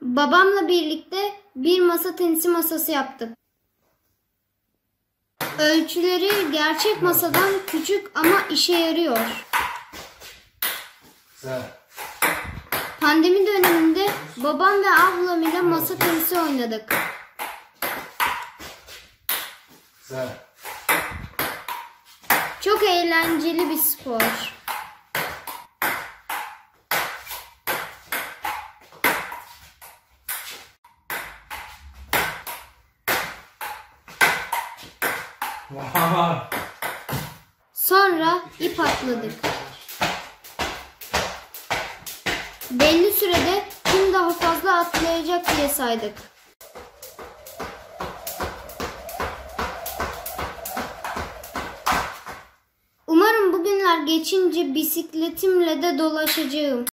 Babamla birlikte bir masa tenisi masası yaptık. Ölçüleri gerçek masadan küçük ama işe yarıyor. Pandemi döneminde babam ve ablam ile masa tenisi oynadık. Çok eğlenceli bir spor. Sonra ip atladık. Belli sürede kim daha fazla atlayacak diye saydık. Umarım bugünler geçince bisikletimle de dolaşacağım.